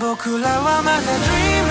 僕らはまだ Dream